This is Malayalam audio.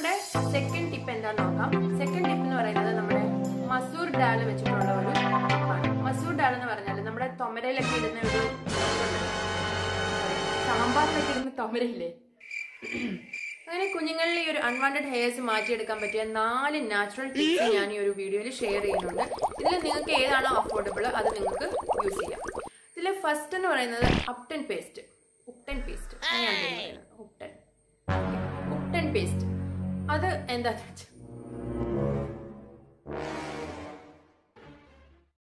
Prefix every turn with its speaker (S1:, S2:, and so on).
S1: നമ്മുടെ സെക്കൻഡ് ടിപ്പ് എന്താന്ന് നോക്കാം. സെക്കൻഡ് ടിപ്പ് എന്ന് പറയുന്നത് നമ്മുടെ മസൂർ ഡാൽ വെച്ചിട്ടുള്ള ഒരു ടിപ്പാണ് മസൂർ ഡാൽ എന്ന് പറഞ്ഞാൽ നമ്മുടെ തൊമരയിലൊക്കെ ഇടുന്ന ഒരു സാമ്പാറിലൊക്കെ ഇടുന്ന തൊമരയില്ലേ? അങ്ങനെ കുഞ്ഞുങ്ങളിൽ ഈ ഒരു അൺവാണ്ടഡ് ഹെയർസ് മാറ്റിയെടുക്കാൻ പറ്റിയ നാല് നാച്ചുറൽ ടിപ്സ് ഞാൻ ഈ ഒരു വീഡിയോയിൽ ഷെയർ ചെയ്യുന്നുണ്ട്. ഇതിൽ നിങ്ങൾക്ക് ഏതാണോ അഫോർഡബിൾ അത് നിങ്ങൾക്ക് യൂസ് ചെയ്യാം. ഇതിൽ ഫസ്റ്റ് എന്ന് പറയുന്നത് ubtan paste ubtan paste ubtan ubtan paste അത് എന്താന്ന് വെച്ചാൽ